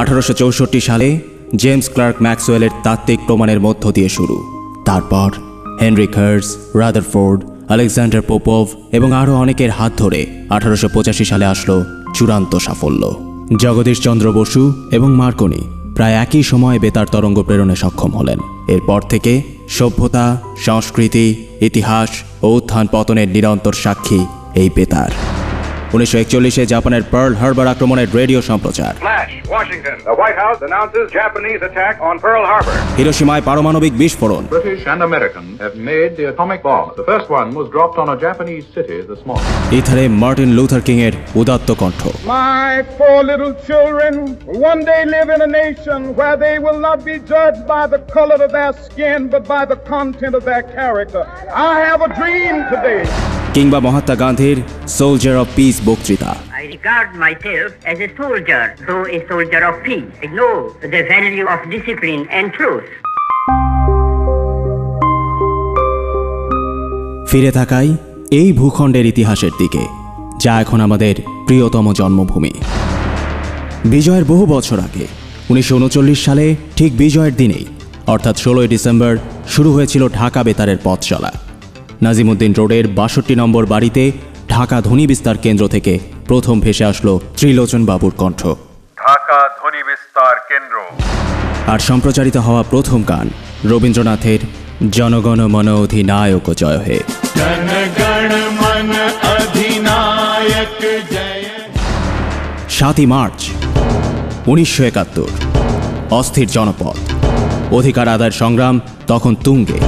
আঠারোশো চৌষট্টি সালে জেমস ক্লার্ক ম্যাক্সওয়েলের তাত্ত্বিক প্রমাণের মধ্য দিয়ে শুরু। তারপর হেনরি কার্স, রাদারফোর্ড, আলেকজান্ডার পোপভ এবং আরও অনেকের হাত ধরে আঠারোশো পঁচাশি সালে আসলো চূড়ান্ত সাফল্য। জগদীশচন্দ্র বসু এবং মার্কনি প্রায় একই সময়ে বেতার তরঙ্গ প্রেরণে সক্ষম হলেন। এরপর থেকে সভ্যতা, সংস্কৃতি, ইতিহাস ও উত্থান পতনের নিরন্তর সাক্ষী এই বেতার। উনিশশো একচল্লিশে জাপানের পার্ল হারবার আক্রমণের রেডিও সম্প্রচার. হিরোসীমায় পারমাণবিক বিস্ফোরণ British and American have made the. The first one was dropped on a Japanese city this morning. ইথারে মার্টিন লুথার কিং এর উদাত্ত কণ্ঠ My four little children one day live in a nation where they will not be judged by the color of their skin, but by the content of their character. I have a dream today. কিংবা মহাত্মা গান্ধীর soldier of peace বক্তৃতা I regard myself as a soldier, though a soldier of peace. I know the value of discipline and truth. ফিরে থাকাই এই ভূখণ্ডের ইতিহাসের দিকে যা এখন আমাদের প্রিয়তম জন্মভূমি বিজয়ের বহু বছর আগে উনিশশো উনচল্লিশ সালে ঠিক বিজয়ের দিনেই অর্থাৎ ষোলোই ডিসেম্বর শুরু হয়েছিল ঢাকা বেতারের পথ চলা নাজিমুদ্দিন রোডের বাষট্টি নম্বর বাড়িতে ঢাকা ধ্বনি বিস্তার কেন্দ্র থেকে প্রথম ভেসে আসলো ত্রিলোচন বাবুর কণ্ঠ। ঢাকা ধ্বনি বিস্তার কেন্দ্র। আর সম্প্রচারিত হওয়া প্রথম গান রবীন্দ্রনাথের জনগণ মন অধিনায়ক জয় হে। সাতই মার্চ উনিশশো একাত্তর। অস্থির জনপদ। অধিকার আদায়ের সংগ্রাম তখন তুঙ্গে।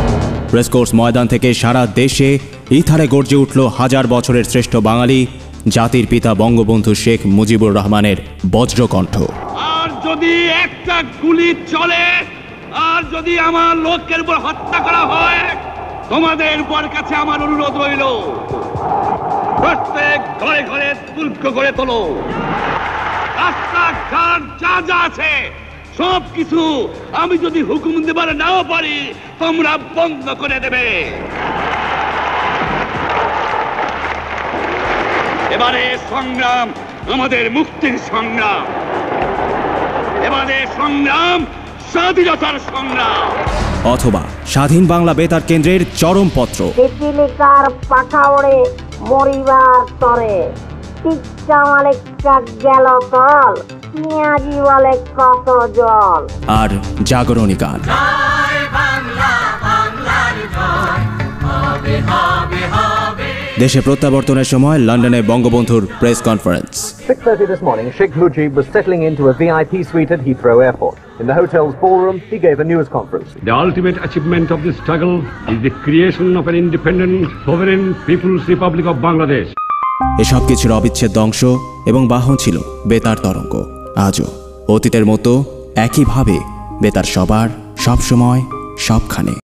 রেসকোর্স ময়দান থেকে সারা দেশে ইথারে গর্জে উঠল হাজার বছরের শ্রেষ্ঠ বাঙালি, জাতির পিতা বঙ্গবন্ধু শেখ মুজিবুর রহমানের বজ্রকণ্ঠ। আর যদি একটা গুলি চলে, আর যদি আমার লোকের উপর হত্যা করা হয়, তোমাদের উপর কাছে আমার অনুরোধ রইল। প্রত্যেক ঘরে ঘরে তুল্ক করে তোলো। রাস্তাঘাট যা যা আছে সব কিছু আমি যদি হুকুম দেবার নাও পারি তোমরা বন্ধ করে দেবে। এবারে সংগ্রাম আমাদের মুক্তির সংগ্রাম। এবারে সংগ্রাম স্বাধীনতার সংগ্রাম। অথবা স্বাধীন বাংলা বেতার কেন্দ্রের চরম পত্র। পাখা ওড়ে মরিবার তরে। মালিকটা গেল তল পেঁয়াজি বলে কত জল আর জাগরণী গান দেশে প্রত্যাবর্তনের সময় লন্ডনে বঙ্গবন্ধুর press conference 6.30 this morning, Sheikh Mujib was settling into a VIP suite at Heathrow Airport. In the hotel's ballroom, he gave a news conference. The ultimate achievement of this struggle is the creation of an independent, sovereign People's Republic of Bangladesh. এসব কিছুর অবিচ্ছেদ্য অংশ এবং বাহন ছিল বেতার তরঙ্গ। আজও অতীতের মতো একইভাবে বেতার সবার সবসময় সবখানে।